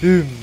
Hymn.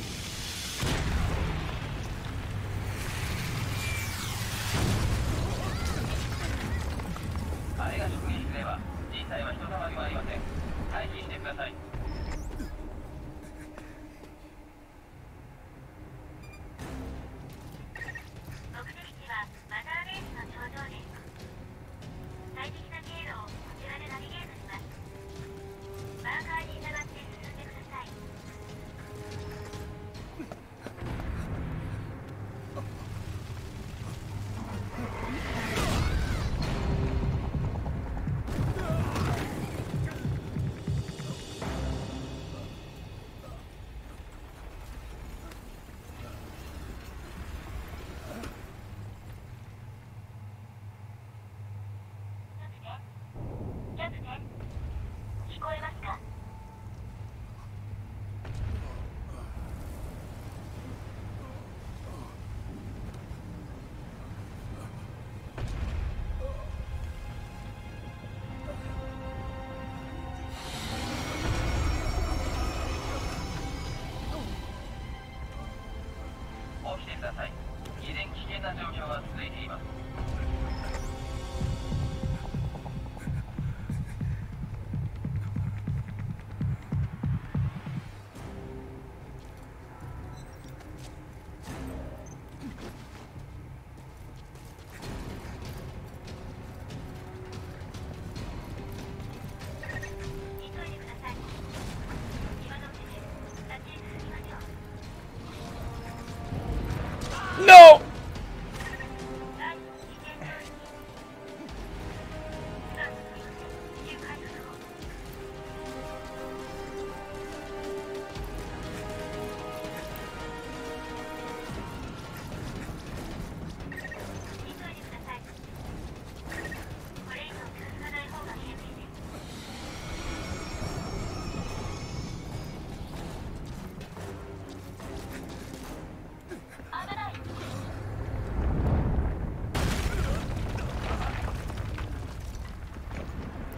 てください依然危険な状況が続いています。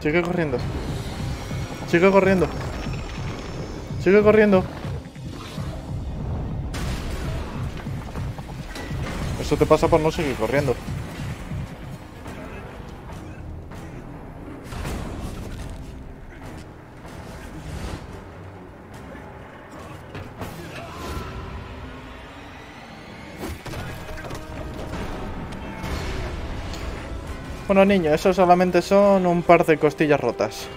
Sigue corriendo. Sigue corriendo. Sigue corriendo. Eso te pasa por no seguir corriendo. Bueno niño, eso solamente son un par de costillas rotas.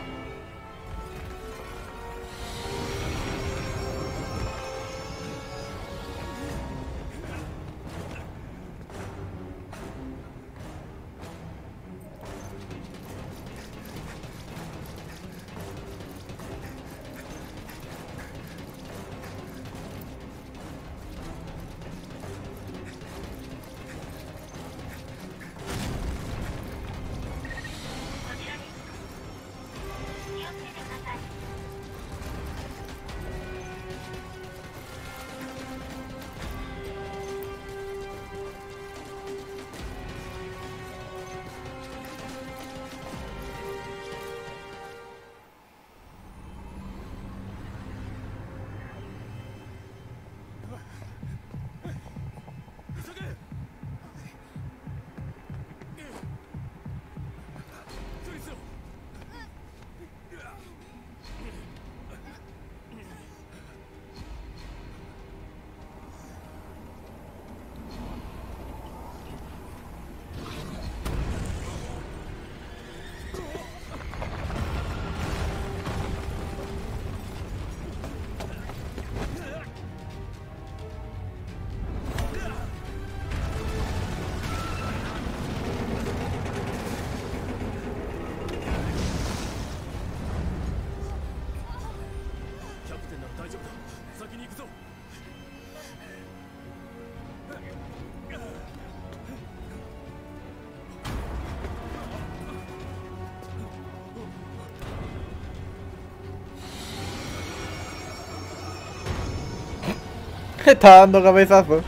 Está dando cabezazos.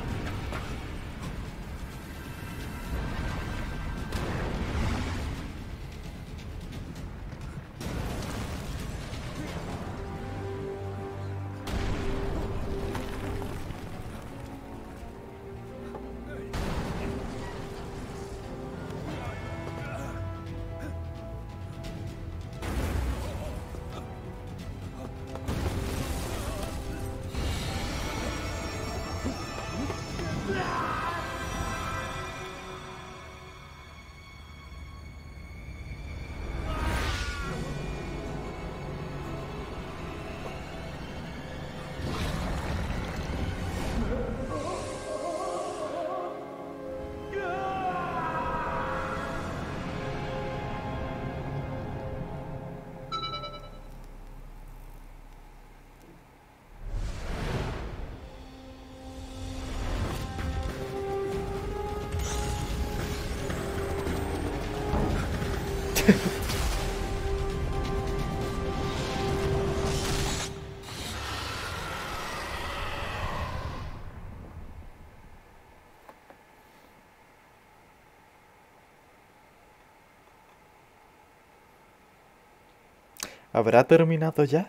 ¿Habrá terminado ya?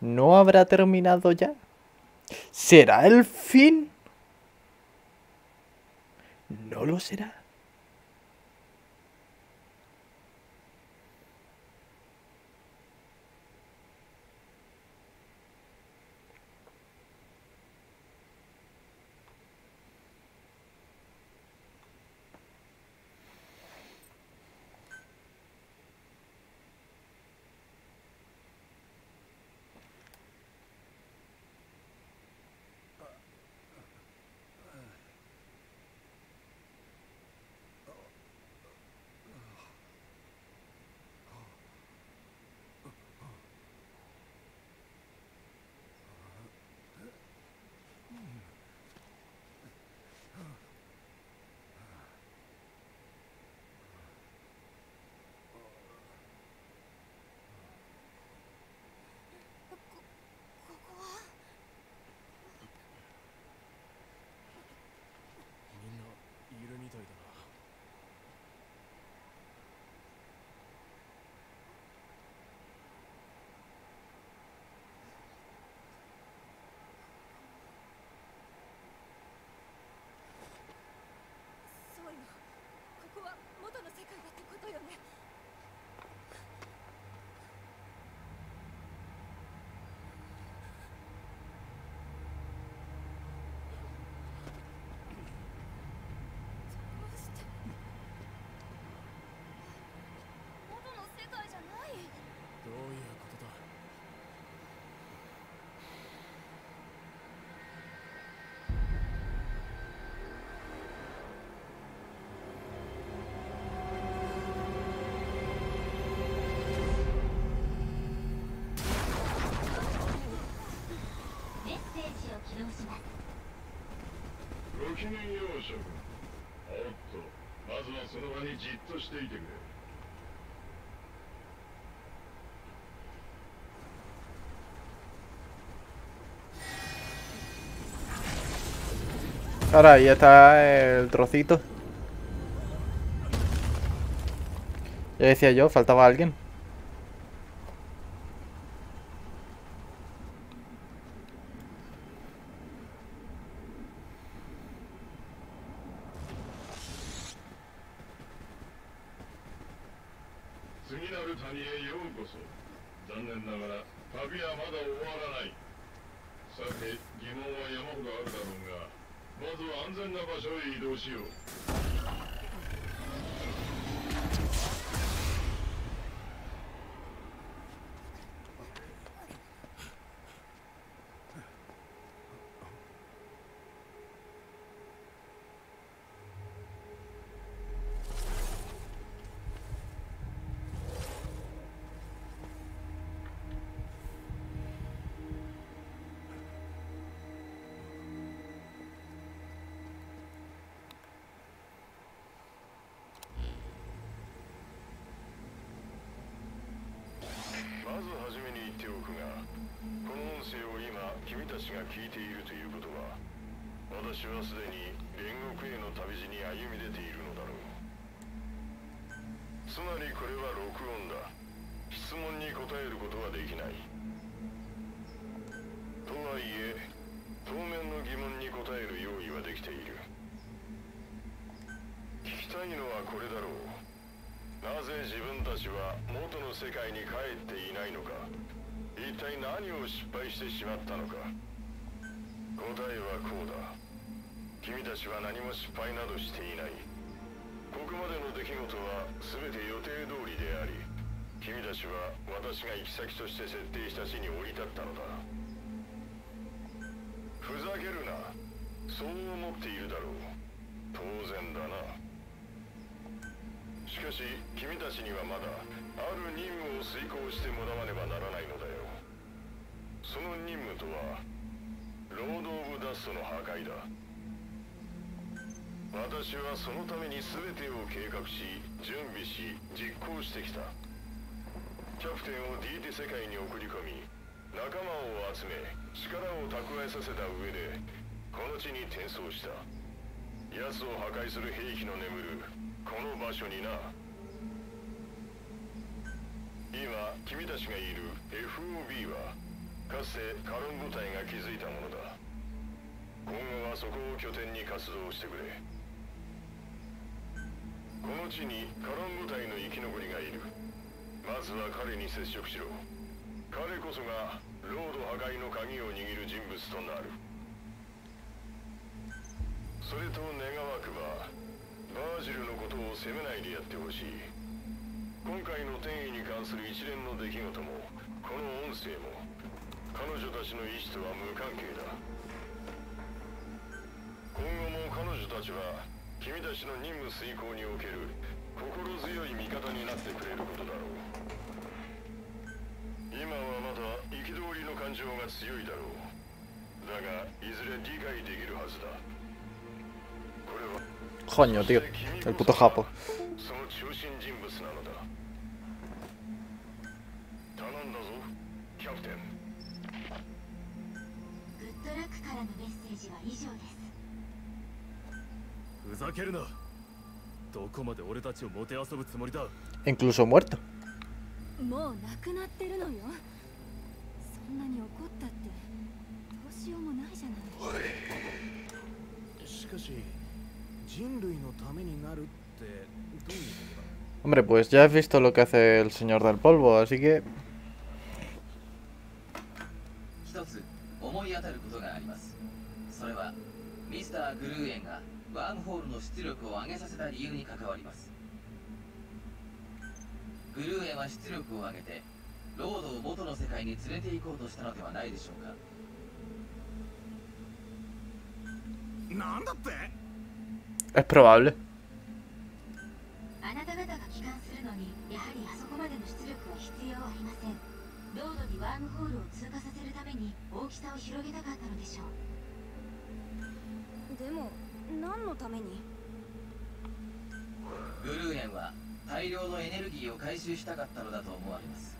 ¿No habrá terminado ya? ¿Será el fin? ¿No lo será? セージを起動しますごきげんよう諸君おっとまずはその場にじっとしていてくれ「Ahora, ahí está el trocito. Ya decía yo, faltaba alguien. ず初めに言っておくがこの音声を今君たちが聞いているということは私はすでに煉獄への旅路に歩み出ているのだろう。つまりこれは録音だ。質問に答えることはできないとはいえ当面の疑問に答える用意はできている聞きたいのはこれだろうなぜ自分たちは元の世界に帰っていないのか。一体何を失敗してしまったのか。答えはこうだ。君たちは何も失敗などしていない。ここまでの出来事は全て予定通りであり君たちは私が行き先として設定した地に降り立ったのだ。ふざけるな。そう思っているだろう。当然だな。しかし君たちにはまだある任務を遂行してもらわねばならないのだよ。その任務とはロード・オブ・ダストの破壊だ。私はそのために全てを計画し準備し実行してきた。キャプテンを DT 世界に送り込み仲間を集め力を蓄えさせた上でこの地に転送した。奴を破壊する兵器の眠るこの場所にな。今君たちがいる FOB はかつてカロン部隊が築いたものだ。今後はそこを拠点に活動してくれ。この地にカロン部隊の生き残りがいる。まずは彼に接触しろ。彼こそがロード破壊の鍵を握る人物となる。それと願わくばバージルのことを責めないでやってほしい。今回の転移に関する一連の出来事もこの音声も彼女たちの意思とは無関係だ。今後も彼女たちは君たちの任務遂行における心強い味方になってくれることだろう。今はまだ憤りの感情が強いだろう。だがいずれ理解できるはずだ。これは Coño, tío. El puto japo. その中心人物なのだ頼んだぞキャプテングッドラックからのメッセージは以上ですふざけるなどこまで俺たちをもてあそぶつもりだ Incluso muerto. もうなくなってるのよそんなに怒ったってどうしようもないじゃないしかし Hombre, pues ya has visto lo que hace el señor del polvo, así que 一つ思い当たることがありますそれはミスター・グルーエンがワームホールの出力を上げさせた理由に関わりますグルーエンは出力を上げてロードを元の世界に連れて行こうとしたのではないでしょうかなんだって es probable. あなた方が帰還するのにやはりあそこまでの出力は必要ありませんロードにワームホールを通過させるために大きさを広げたかったのでしょうでも何のためにグルーエンは大量のエネルギーを回収したかったのだと思われます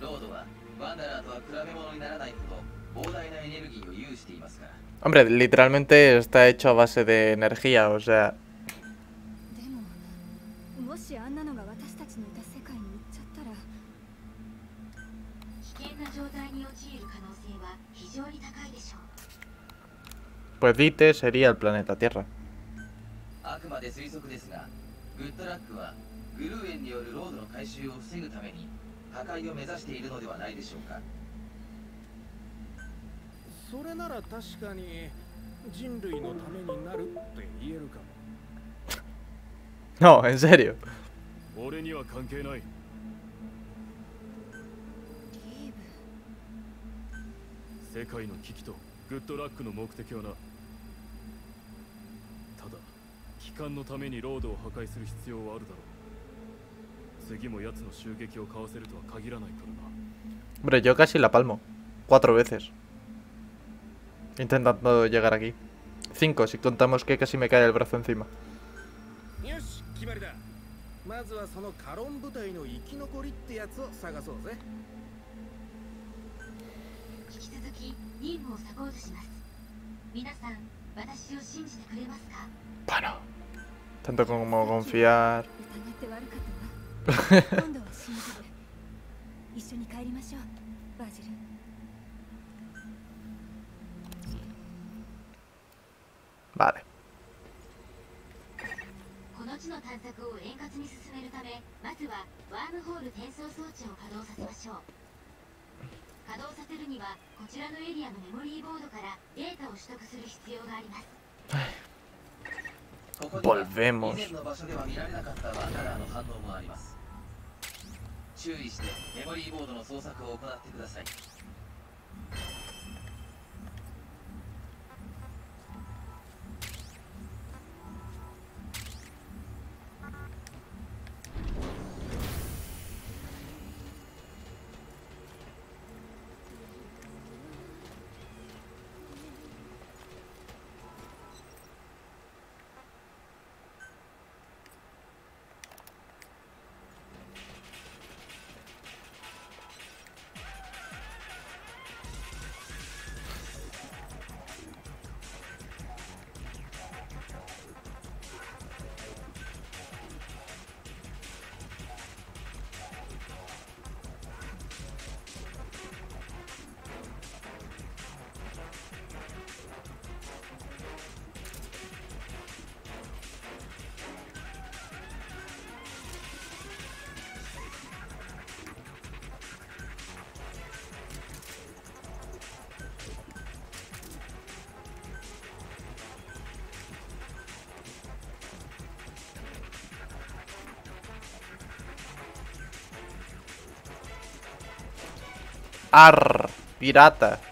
ロードはワンダラーとは比べ物にならないほど膨大なエネルギーを有していますから Hombre, literalmente está hecho a base de energía, o sea... Pues Dite sería el planeta Tierra. それなら確かに人類のためになるって言えるか No, en serio. も 俺には関係ない世界の危機とグッドラックの目的はなただ帰還のためにロードを破壊する必要はあるだろう次も奴の襲撃をかわせるとは限らないからな Hombre, yo casi la palmo. Cuatro veces. intentando llegar aquí. Cinco, si contamos que casi me cae el brazo encima. Bueno, tanto como confiar. Vale. この地の探索を円滑に進めるためまずはワームホール転送装置を稼働させましょう稼働させるにはこちらのエリアのメモリーボードからデータを取得する必要がありますここには Volvemos. 以前の場所では見られなかったワンダラーの反応もあります注意してメモリーボードの捜索を行ってください Ar, pirata.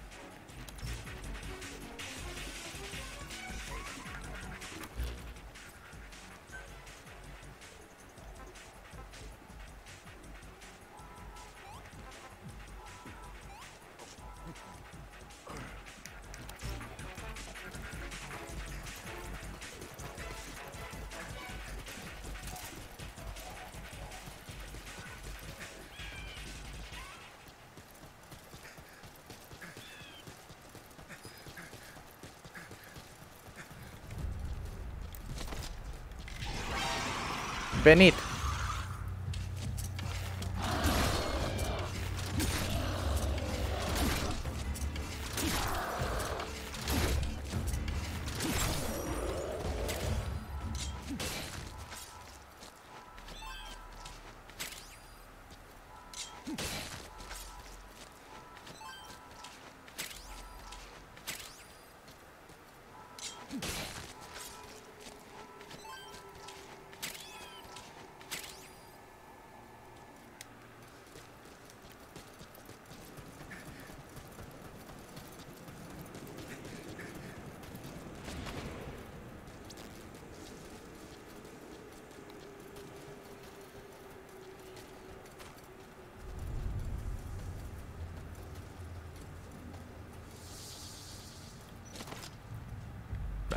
Venit!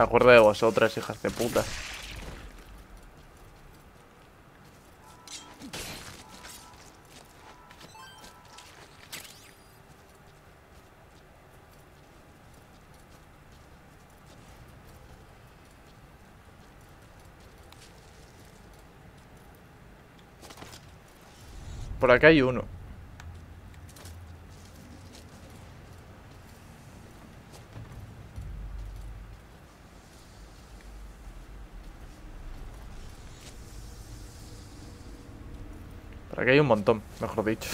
Acuerdo de vosotras, hijas de puta. Por acá hay uno. Un montón, mejor dicho.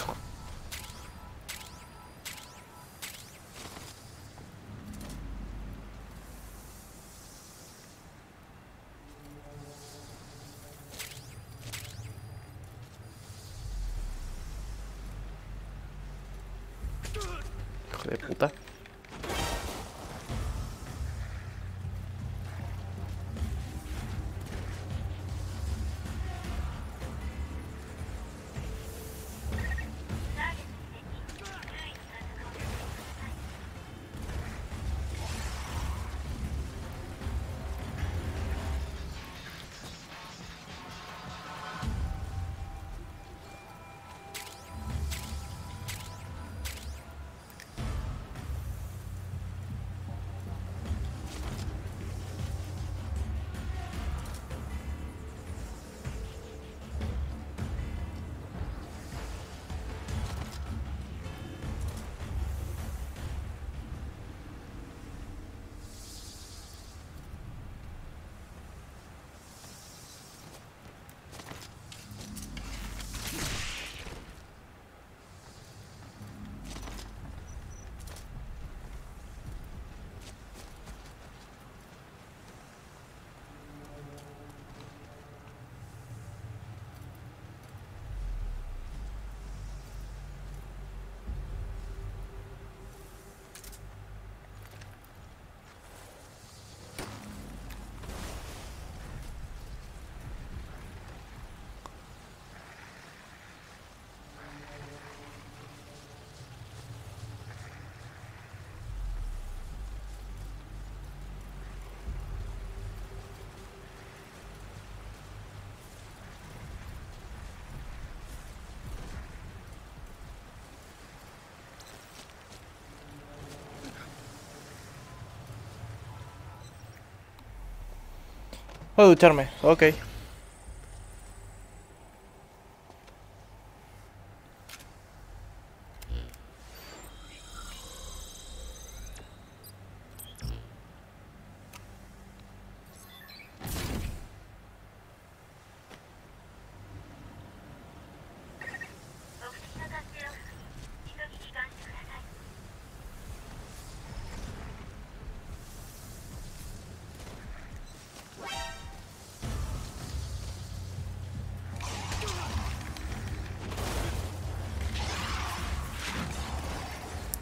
Voy a ducharme, ok.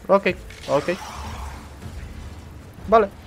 Ok, ok. Vale.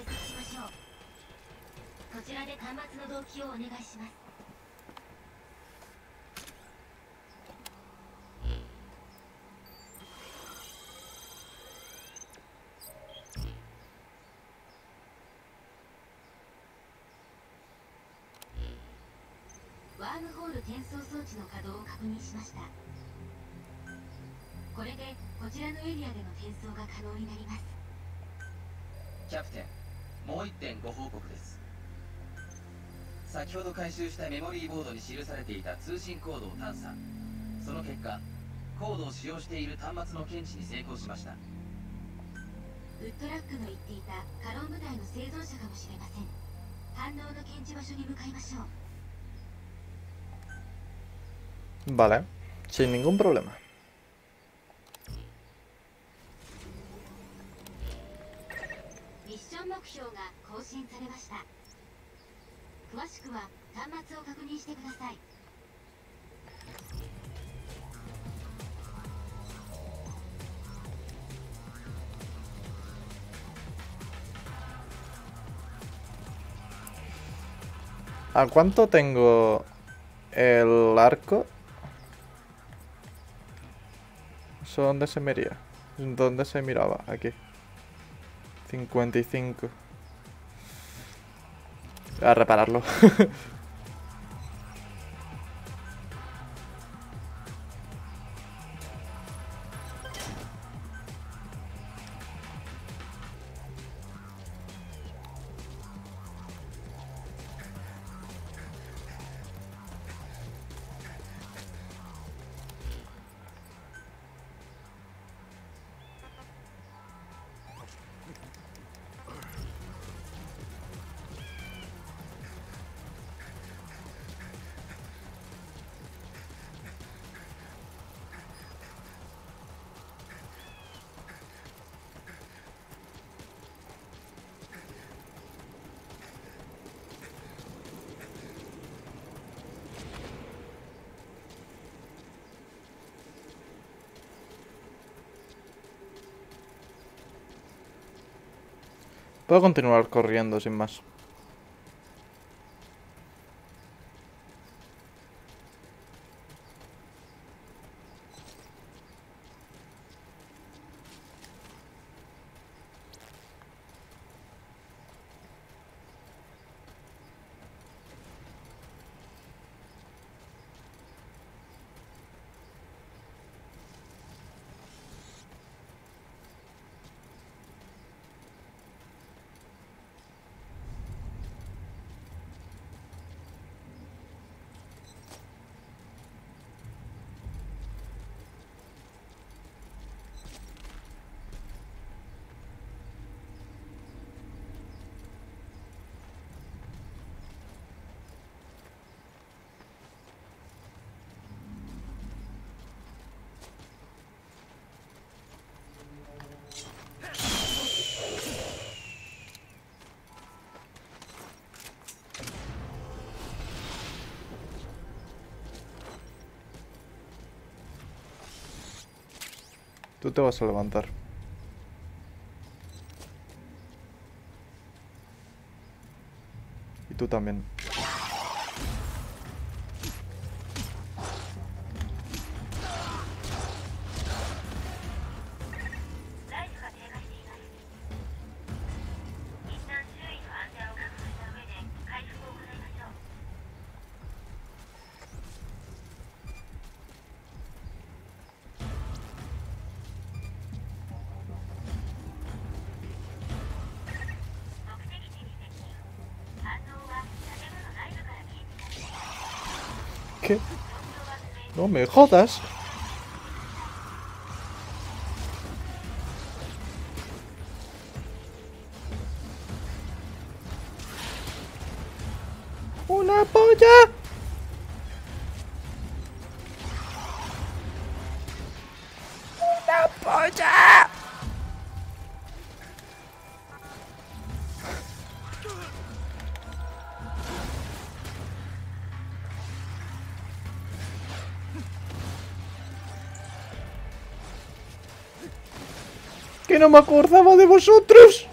データを解析しましょうこちらで端末の同期をお願いしますワームホール転送装置の稼働を確認しました。これでこちらのエリアでの転送が可能になります。キャプテン。もう一点ご報告です。先ほど回収したメモリーボードに記されていた通信コードを探査。その結果コードを使用している端末の検知に成功しました。ウッドラックの言っていたカロン部隊の生存者かもしれません。反応の検知場所に向かいましょう。Vale. Sin ningún problema. 目標が更新されました詳しくは端末を確認してください ¿A cuánto tengo el arco? ¿Eso dónde se miría? ¿Dónde se miraba? Aquí. 55. Voy a repararlo. Puedo continuar corriendo sin más. Tú te vas a levantar. Y tú también. Me jodas. ¡Una polla! No me acordaba de vosotros.